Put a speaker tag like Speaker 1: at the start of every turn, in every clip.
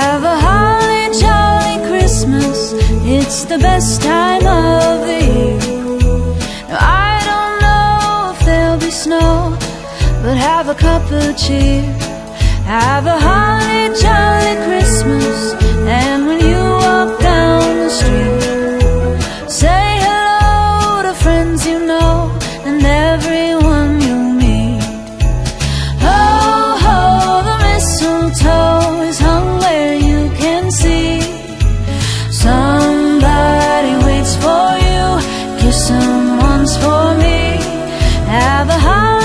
Speaker 1: Have a holly jolly Christmas. It's the best time of the year. Now, I don't know if there'll be snow, but have a cup of cheer. Have a holly jolly Christmas. And when you walk down the street, someone's for me. Have a heart.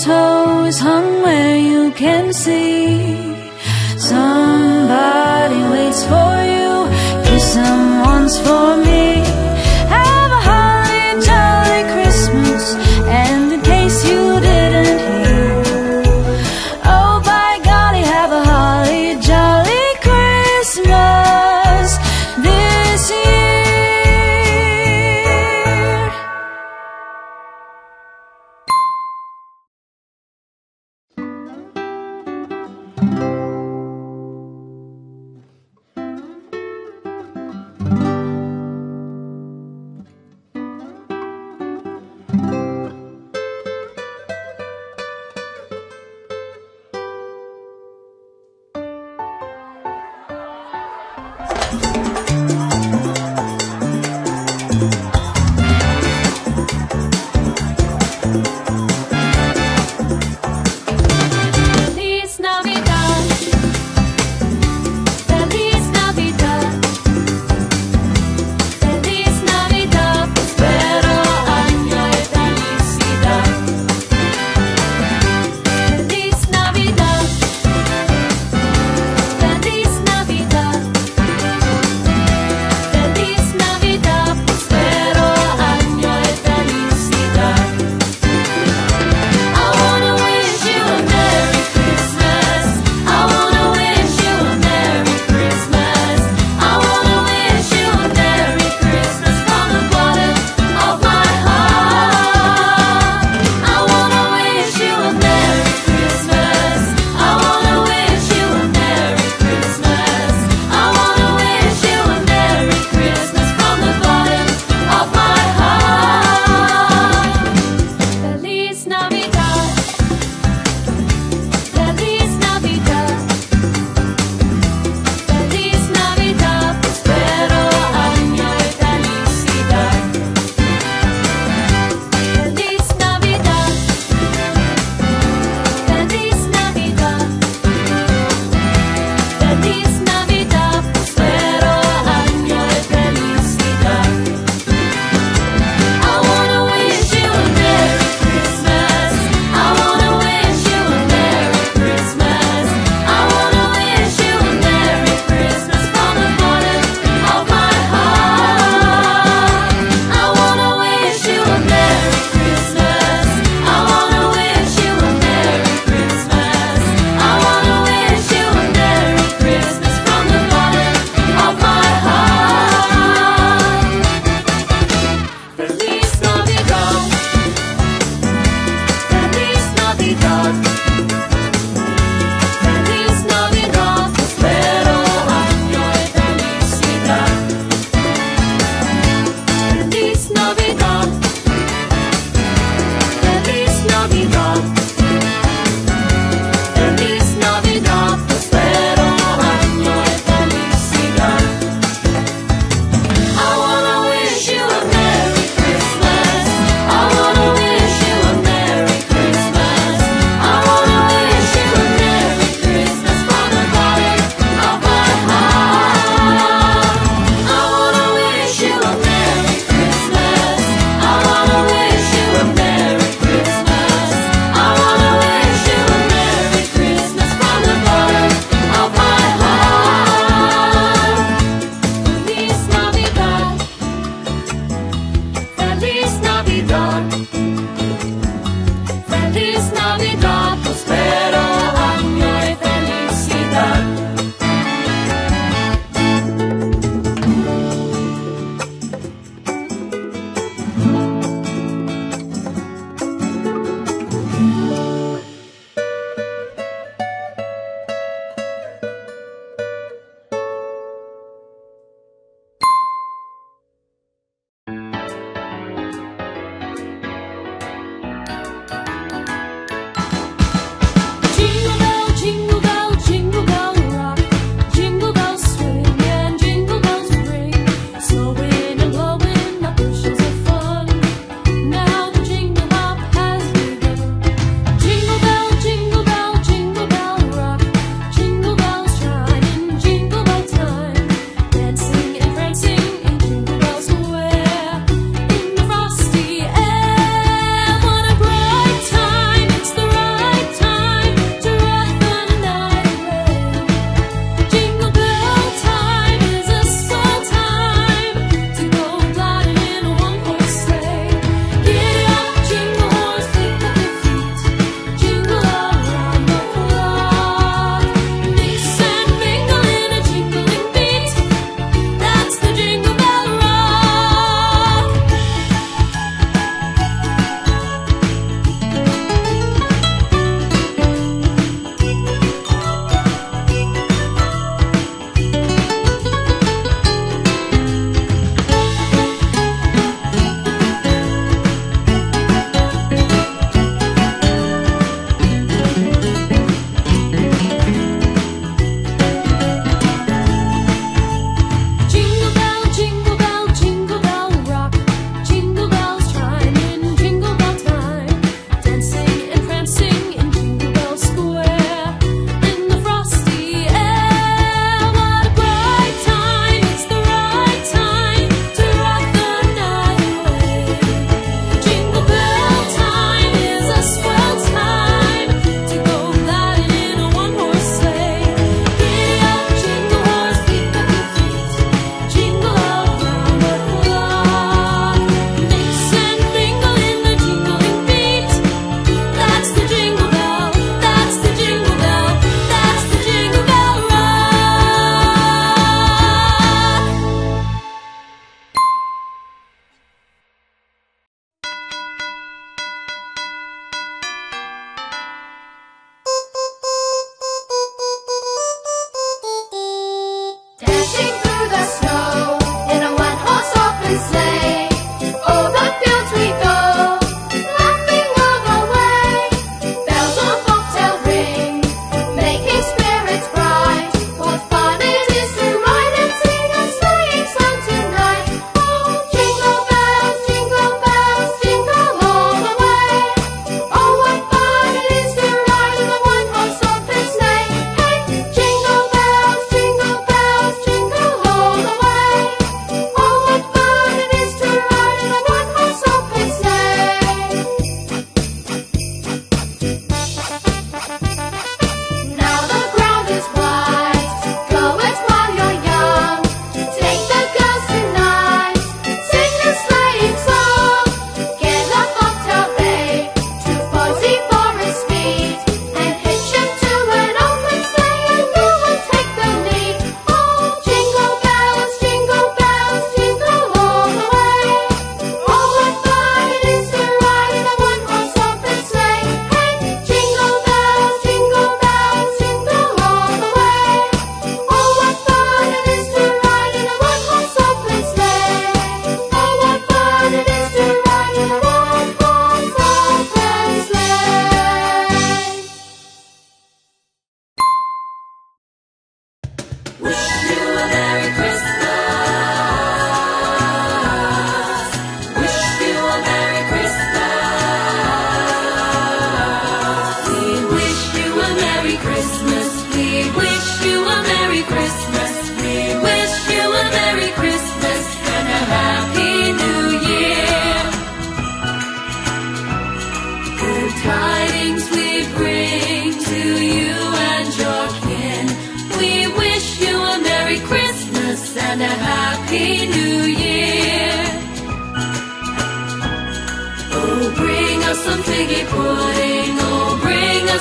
Speaker 1: Toes hung where you can see. Somebody waits for you, kiss someone's for me.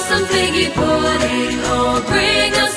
Speaker 1: something you put in all bring us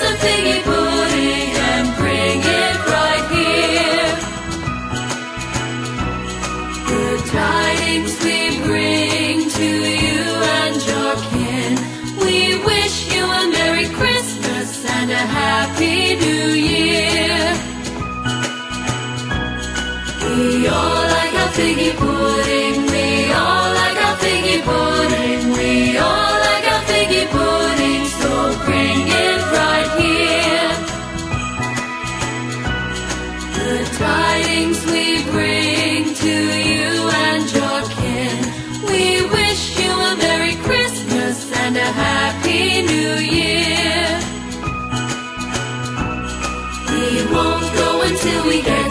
Speaker 1: till we get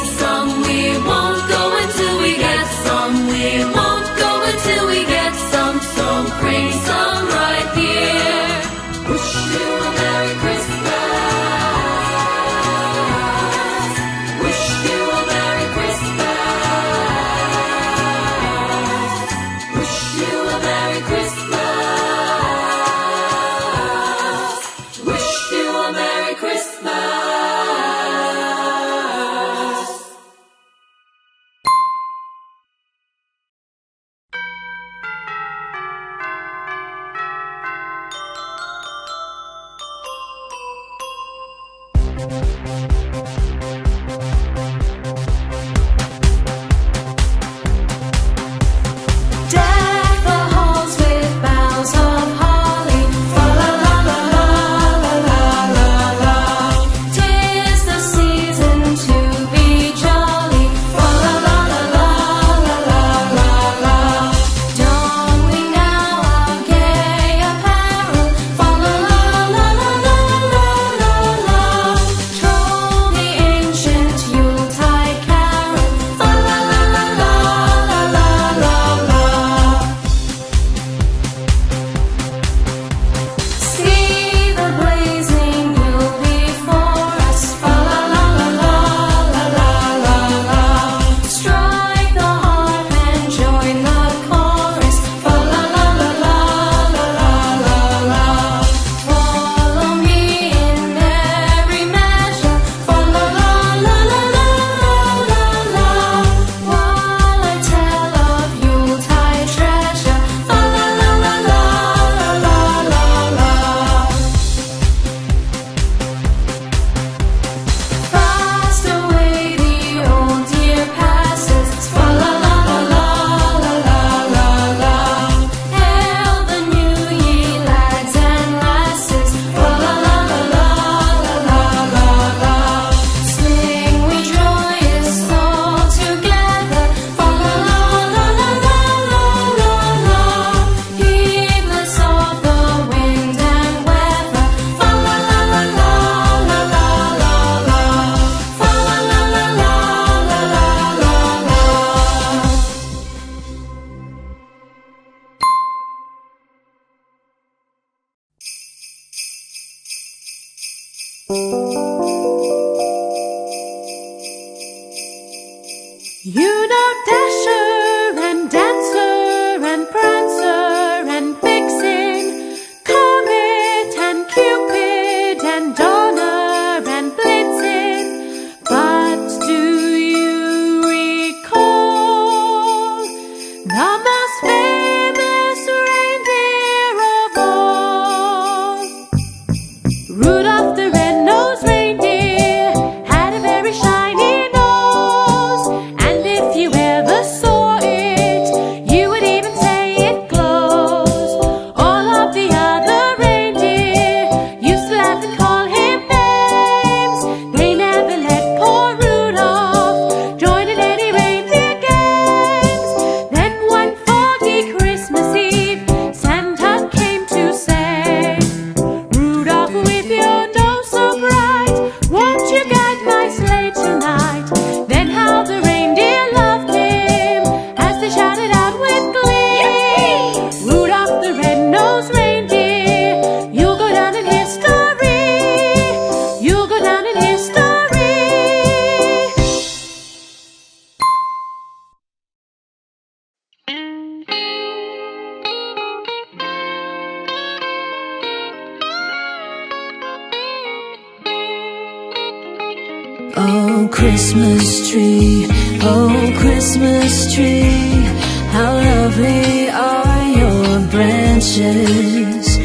Speaker 1: branches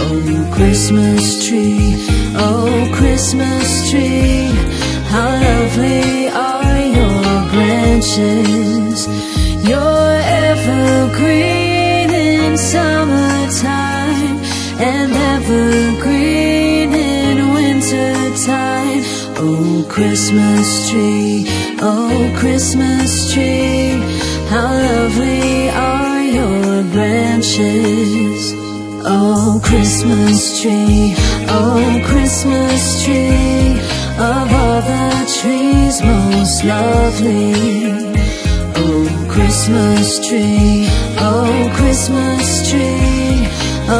Speaker 1: Oh Christmas tree, oh Christmas tree How lovely are your branches You're evergreen in summertime And evergreen in wintertime Oh Christmas tree, oh Christmas tree How lovely branches Oh Christmas tree, oh Christmas tree Of all the trees most lovely Oh Christmas tree, oh Christmas tree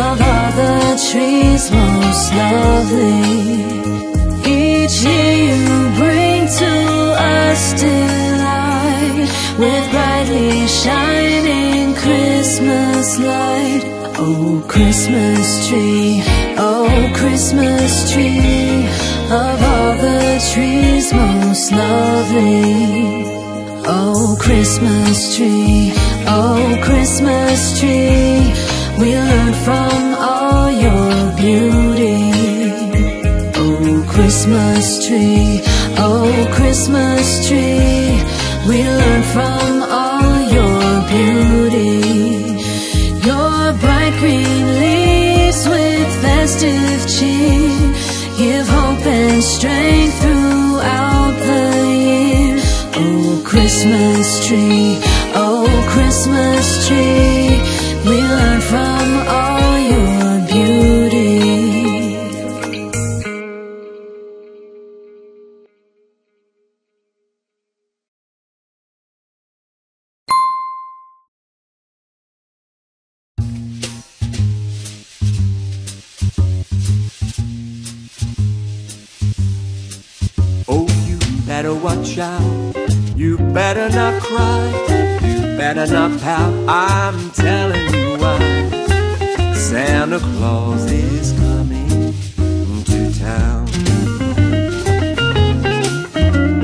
Speaker 1: Of all the trees most lovely Each year you bring to us delight With brightly shining Christmas light, oh Christmas tree, oh Christmas tree, of all the trees most lovely. Oh Christmas tree, oh Christmas tree, we learn from all your beauty. Oh Christmas tree, oh Christmas tree, we learn from all You better not cry, you better not pout. I'm telling you why. Santa Claus is coming to town.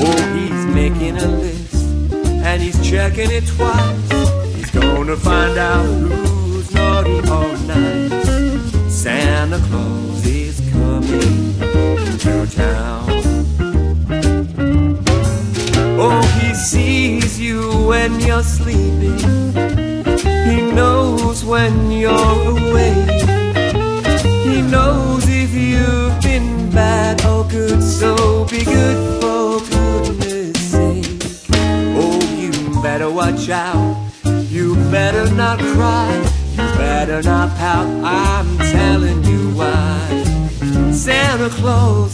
Speaker 1: Oh, he's making a list and he's checking it twice. He's gonna find out who's naughty or nice. Santa Claus is coming to town. sees you when you're sleeping. He knows when you're awake. He knows if you've been bad or good, so be good for goodness sake. Oh, you better watch out. You better not cry. You better not pout. I'm telling you why. Santa Claus